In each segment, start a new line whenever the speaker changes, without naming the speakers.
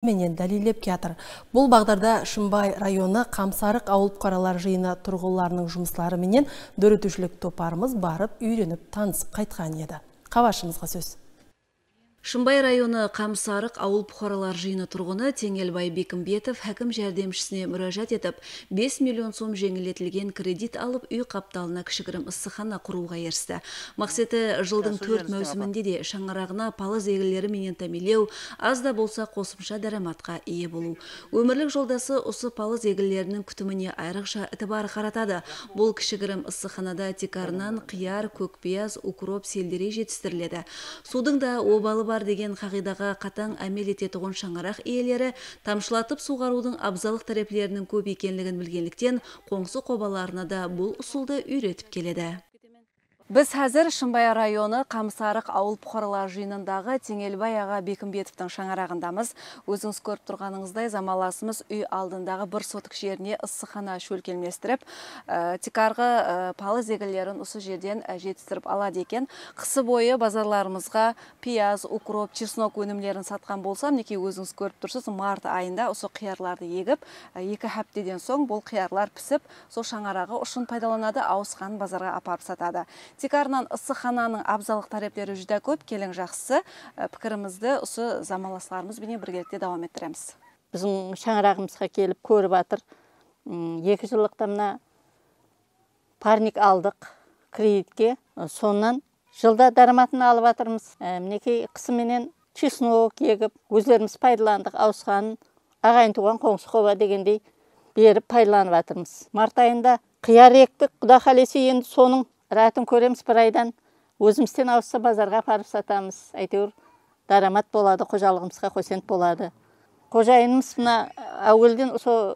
менен далилеп келатыр. Бұл бағдарда Шымбай районы Қамсарық ауыл бұқаралар жиыны тұрғыларының жұмыслары менен дөрөтүүчүлүк топарымыз барып үйреніп танысып қайтқан еді. Қавашымызға сөз.
Шымбай районы Қамсарық ауыл бұқаралар жиыны тұрғыны Теңелбай Бекімбетов әкім жәрдемшісіне мүрәжат етіп, 5 миллион сом жеңілетілген кредит алып үй қапталына кішігірім ыссықхана құруға ерісті. Мақсеті жылдың төрт мәусімінде де шаңырағына палыз егілері менен тәмелеу, аз да болса қосымша дәраматқа ие болу. Өмірлік жолдасы осы палыз егілерінің күтіміне айрықша ітібар қаратады. Бұл кішігірім ыссықханада текарынан қияр, көкпияз, укроп, селдерей жетістіріледі. Судың да обалы бар деген қағидаға қатаң әмел ететұғын шаңарақ иелері тамшылатып суғарудың абзалық тәреплерінің көп екенлігін білгенліктен қоңсы қобаларына да бұл ұсулды үйретіп келеді. Біз әзір Шымбай районы Қамсарық ауыл бұқаралар жиынындағы Теңелбай аға Бекімбетовтің шаңырағындамыз. Өзіңіз көріп тұрғаныңыздай замаласымыз үй алдындағы бір сотық жеріне ыссықхана шөлкелместіріп, ә, тикарғы ә, осы жерден ә, жетістіріп алады екен. Қысы бойы базарларымызға пияз, укроп, чеснок өнімдерін сатқан болсам, неке өзіңіз көріп тұрсыз, март айында осы қиярларды егіп, екі хәптеден соң бұл қиярлар пісіп, сол шаңырағы ұшын пайдаланады, ауысқан базарға апарып сатады тикарынан ыссықхананың абзалық тарептері жүдә көп. Келің жақсы. Пікірімізді осы замаласларымызбенен біргелікте давам еттіреміз.
Біздің шаңырағымызға келіп көріп жатыр екі жылдықта мына парник алдық кредитке. Сонан жылда дараматын алып жатырмыз мінекей қысыменен чеснок егіп өздеріміз пайдаландық ауысқанын ағайын туған қоңсы қоба дегендей беріп пайдаланып жатырмыз март айында қияр ектік құда қалесе енді соның ратын көреміз бір айдан. Өзімізден ауысса базарға апарып сатамыз. Әйтеуір дарамат болады қожалығымызға қосент болады. Қожайынымыз мына әуелден сол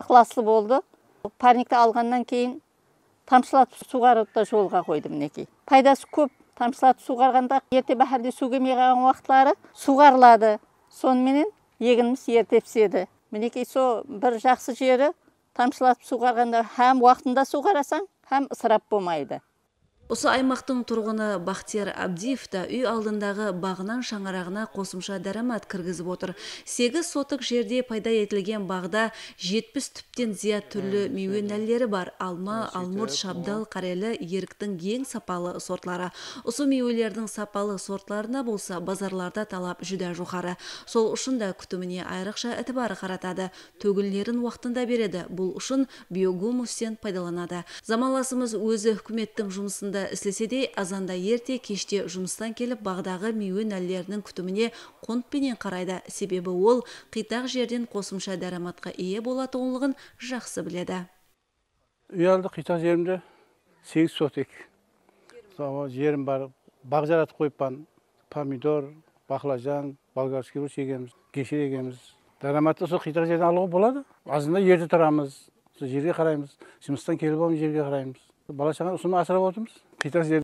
ықыласлы болды. Парникті алғаннан кейін тамшылатып суғаруды да жолға қойды мінекей. Пайдасы көп. Тамшылатып суғарғанда ерте бахарде су келмей қалған уақытлары суғарылады соныменен егініміз ерте піседі. Мінекей сол бір жақсы жері тамшылатып суғарғанда һәм уақытында суғарасаң һәм ысырап болмайды.
Осы аймақтың тұрғыны Бақтияр Абдиев та үй алдындағы бағынан шаңырағына қосымша дәрамат кіргізіп отыр. 8 сотық жерде пайда етілген бағда 70 түптен зият түрлі меуенәлілері бар. Алма, алмұрт, шабдал, қарелі, еріктің ең сапалы сортлары. Осы меуелердің сапалы сортларына болса, базарларда талап жүдә жоғары. Сол үшін да күтіміне айрықша әтібары қаратады. Төгіллерін уақытында береді. Бұл үшін биогумустен пайдаланады. Замаласымыз өзі үкіметтің жұмысында істесе де азанда ерте кеште жұмыстан келіп бағдағы меуен әлілерінің күтіміне қонтпенен қарайды. Себебі ол қитақ жерден қосымша дәраматқа ие болатынлығын жақсы біледі.
Үй алды қитақ жерімде сегіз сотек жерім бар бақ жаратып қойыппан. Помидор баклажан болгарский груш егеміз кешір егеміз. Дараматты сол қитақ жерден алуға болады. Азында ерте тұрамыз сол жерге қараймыз жұмыстан келіп алып жерге қараймыз. Бала шаға соны асырап отырмыз. Жер